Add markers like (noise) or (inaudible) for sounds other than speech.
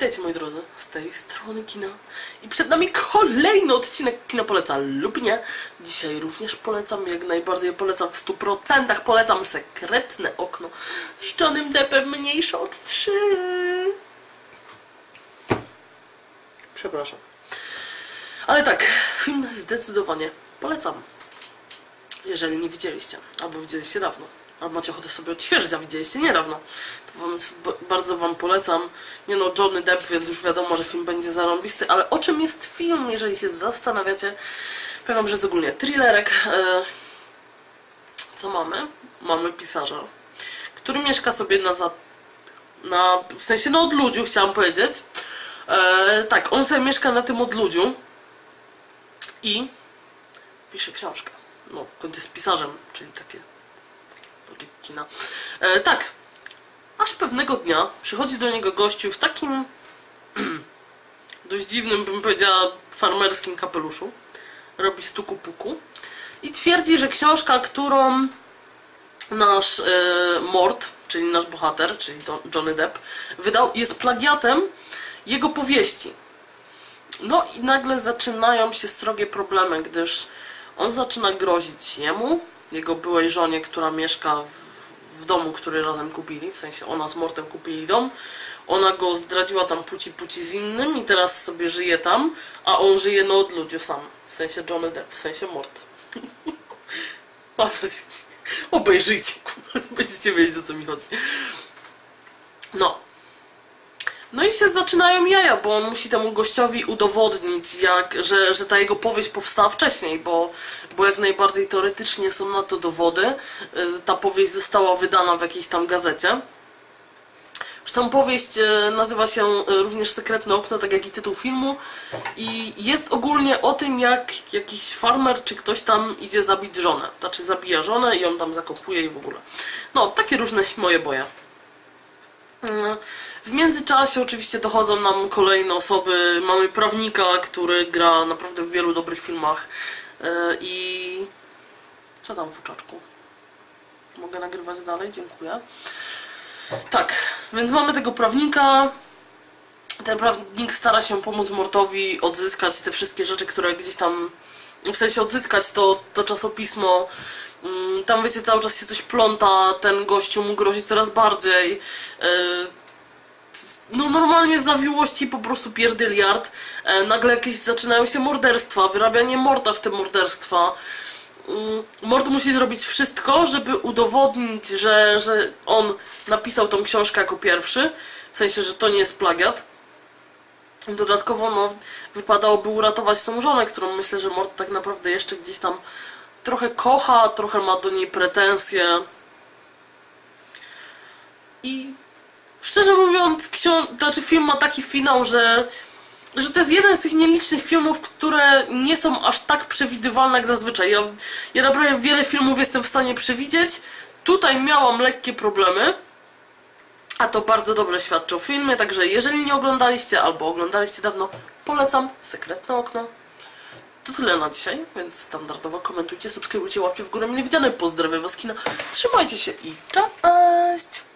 Witajcie moi drodzy, z tej strony kina i przed nami kolejny odcinek Kino Poleca lub nie. Dzisiaj również polecam, jak najbardziej polecam w 100% polecam Sekretne Okno z Johnem Deppem mniejsze od 3. Przepraszam. Ale tak, film zdecydowanie polecam. Jeżeli nie widzieliście, albo widzieliście dawno, albo macie ochotę sobie odświeżyć, a widzieliście niedawno, to wam, bardzo wam polecam. Nie no, Johnny Depp, więc już wiadomo, że film będzie zarąbisty, ale o czym jest film, jeżeli się zastanawiacie? Powiem wam, że jest ogólnie thrillerek. E, co mamy? Mamy pisarza, który mieszka sobie na za... na... w sensie na odludziu, chciałam powiedzieć. E, tak, on sobie mieszka na tym odludziu i pisze książkę. No, w końcu jest pisarzem, czyli takie kina. E, tak, aż pewnego dnia przychodzi do niego gościu w takim (clears throat) dość dziwnym, bym powiedziała, farmerskim kapeluszu. Robi stuku puku i twierdzi, że książka, którą nasz e, Mort, czyli nasz bohater, czyli Do- Johnny Depp, wydał, jest plagiatem jego powieści. No i nagle zaczynają się srogie problemy, gdyż on zaczyna grozić jemu, jego byłej żonie, która mieszka w, w domu, który razem kupili, w sensie ona z Mortem kupili dom. Ona go zdradziła tam płci płci z innym i teraz sobie żyje tam, a on żyje na odludziu sam. W sensie Johnny Depp, w sensie Mort. (laughs) A to. Obejrzyjcie, będziecie wiedzieć o co mi chodzi. No, no i się zaczynają jaja, bo on musi temu gościowi udowodnić, jak, że, że ta jego powieść powstała wcześniej, bo, bo jak najbardziej teoretycznie są na to dowody. Y, Ta powieść została wydana w jakiejś tam gazecie. Zresztą powieść y, nazywa się y, również Sekretne Okno, tak jak i tytuł filmu. I jest ogólnie o tym, jak jakiś farmer czy ktoś tam idzie zabić żonę. Znaczy zabija żonę i on tam zakopuje i w ogóle. No, takie różne moje boje. W międzyczasie oczywiście dochodzą nam kolejne osoby. Mamy prawnika, który gra naprawdę w wielu dobrych filmach. Yy, I co tam fuczaczku? Mogę nagrywać dalej? Dziękuję. Tak, więc mamy tego prawnika. Ten prawnik stara się pomóc Mortowi odzyskać te wszystkie rzeczy, które gdzieś tam. W sensie odzyskać to, to czasopismo. Mm, Tam wiecie, cały czas się coś pląta, ten gościu mu grozi coraz bardziej. No normalnie zawiłości po prostu pierdyliard. E, nagle jakieś zaczynają się morderstwa, wyrabianie morda w te morderstwa. Mm, Mord musi zrobić wszystko, żeby udowodnić, że, że on napisał tą książkę jako pierwszy, w sensie, że to nie jest plagiat. Dodatkowo no, wypadałoby uratować tą żonę, którą myślę, że Mord tak naprawdę jeszcze gdzieś tam trochę kocha, trochę ma do niej pretensje. I szczerze mówiąc, ksią- znaczy film ma taki finał, że, że to jest jeden z tych nielicznych filmów, które nie są aż tak przewidywalne jak zazwyczaj. Ja, ja naprawdę wiele filmów jestem w stanie przewidzieć. Tutaj miałam lekkie problemy, a to bardzo dobrze świadczy o filmie, także jeżeli nie oglądaliście albo oglądaliście dawno, polecam Sekretne Okno. To tyle na dzisiaj, więc standardowo komentujcie, subskrybujcie, łapcie w górę mile widziane. Pozdrawiam was kina. Trzymajcie się i cześć!